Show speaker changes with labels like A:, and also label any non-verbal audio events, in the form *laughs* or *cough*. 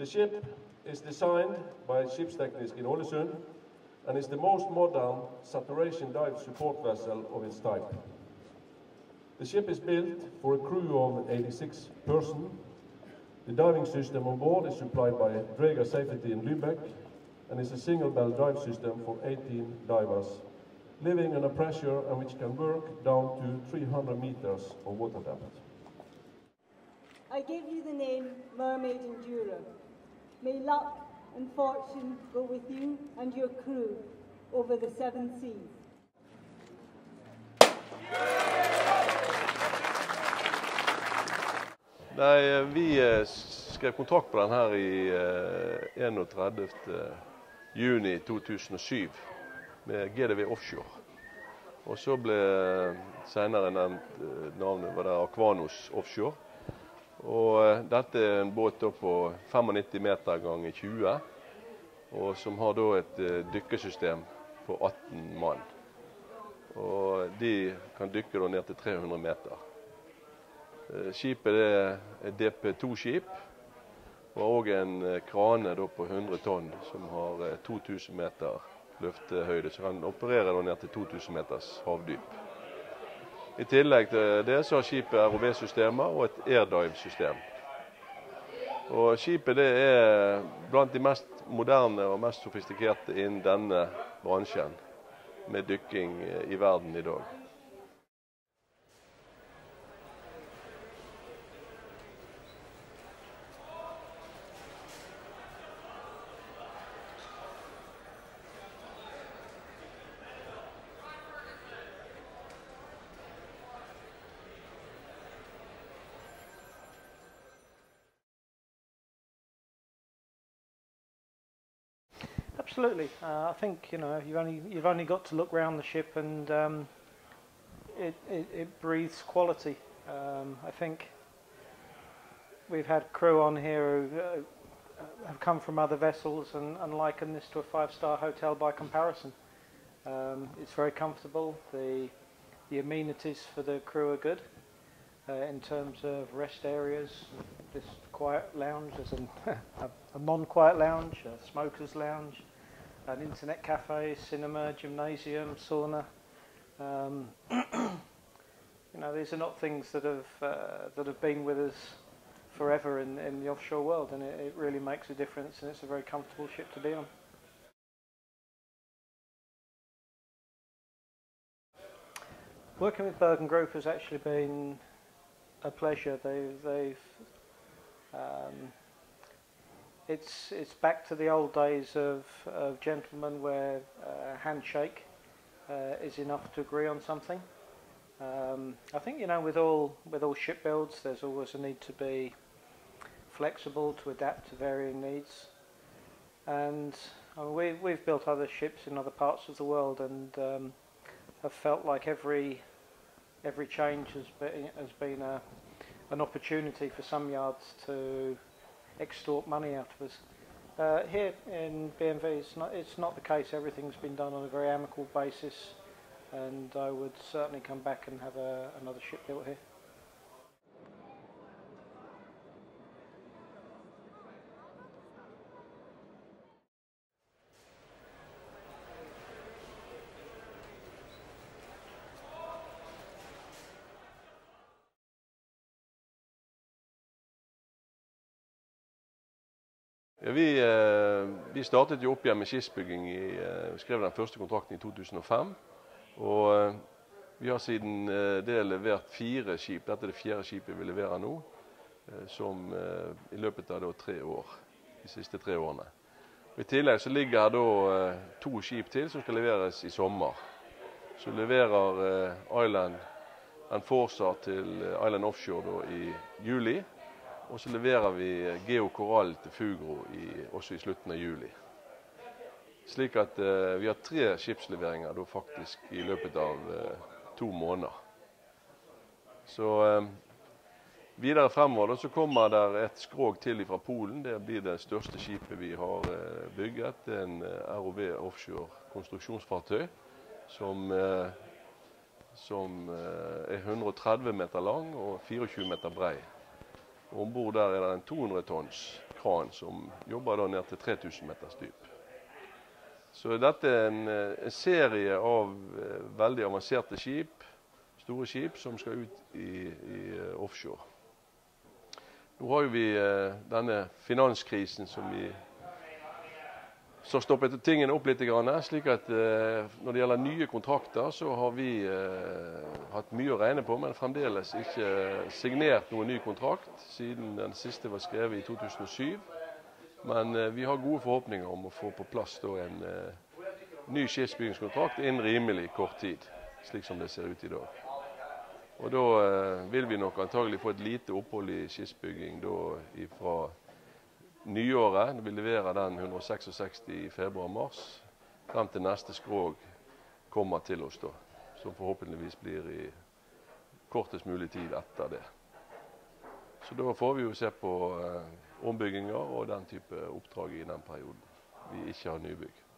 A: The ship is designed by Skipsteknisk in Ålesund and is the most modern saturation dive support vessel of its type. The ship is built for a crew of 86 persons. The diving system on board is supplied by Drager Safety in Lübeck and is a single bell dive system for 18 divers living under pressure and which can work down to 300 meters of water depth.
B: I give you the name Mermaid Endurer. May luck and fortune go with you and your crew over the seven seas.
C: Nei, Vi eh, skrev kontrakt på den her i eh, 31. juni 2007 med GDV Offshore. Og så ble senere nevnt eh, navnet var det Aquanos Offshore. Og eh, Dette er en båt på 95 meter ganger 20, og som har da et eh, dykkesystem på 18 mann. Og De kan dykke ned til 300 meter. Eh, Skipet er DP2-skip. Og òg en krane på 100 tonn som har eh, 2000 meter løftehøyde. Så kan operere da ned til 2000 meters havdyp. I tillegg til det så har skipet ROV-systemer og et airdive-system. Og Skipet det er blant de mest moderne og mest sofistikerte innen denne bransjen med dykking i verden i dag.
D: Absolutely. Uh, I think you know you've only you've only got to look round the ship and um, it, it it breathes quality. Um, I think we've had crew on here who uh, have come from other vessels and, and liken this to a five-star hotel by comparison. Um, it's very comfortable. The the amenities for the crew are good uh, in terms of rest areas. This quiet lounge, there's *laughs* a, a non-quiet lounge, a smoker's lounge, an internet cafe, cinema, gymnasium, sauna. Um, *clears throat* you know, these are not things that have uh, that have been with us forever in, in the offshore world, and it, it really makes a difference, and it's a very comfortable ship to be on. Working with Bergen Group has actually been a pleasure. They, they've um, it's it's back to the old days of, of gentlemen where a handshake uh, is enough to agree on something. Um, I think you know with all with all shipbuilds, there's always a need to be flexible to adapt to varying needs. And I mean, we we've built other ships in other parts of the world, and um, have felt like every every change has been has been a an opportunity for some yards to extort money out of us. Uh, here in BMV, it's not, it's not the case. Everything's been done on a very amicable basis, and I would certainly come back and have a, another ship built here.
C: Ja, vi, eh, vi startet jo opp igjen med skissbygging. I, eh, vi skrev den første kontrakten i 2005. Og eh, vi har siden det levert fire skip. Dette er det fjerde skipet vi leverer nå. Som i løpet av da, tre år. De siste tre årene. Og I tillegg så ligger her da to skip til som skal leveres i sommer. Så leverer Island Enforcer til Island Offshore da, i juli. Og så leverer vi Geo Coral til Fugro i, også i slutten av juli. Slik at eh, vi har tre skipsleveringer da faktisk i løpet av eh, to måneder. Så eh, videre fremover så kommer det et skrog til fra Polen. Det blir det største skipet vi har eh, bygget. Det er en eh, ROV offshore konstruksjonsfartøy som, eh, som er 130 meter lang og 24 meter brei. Om bord der er det en 200 tonns kran som jobber da ned til 3000 meters dyp. Så dette er en, eh, en serie av eh, veldig avanserte skip, store skip, som skal ut i, i eh, offshore. Nå har jo vi denne finanskrisen som vi så stoppet tingene opp litt. slik at Når det gjelder nye kontrakter, så har vi hatt mye å regne på, men fremdeles ikke signert noen ny kontrakt siden den siste var skrevet i 2007. Men eh, vi har gode forhåpninger om å få på plass en eh, ny skipsbyggingskontrakt innen rimelig kort tid, slik som det ser ut i dag. Og Da eh, vil vi nok antagelig få et lite opphold i skipsbygging fra nyåret. Når vi leverer den 166 i februar-mars, frem til neste skrog kommer til oss. da, Som forhåpentligvis blir i kortest mulig tid etter det. Så da får vi jo se på ombygginger og den type oppdrag i den perioden vi ikke har nybygg.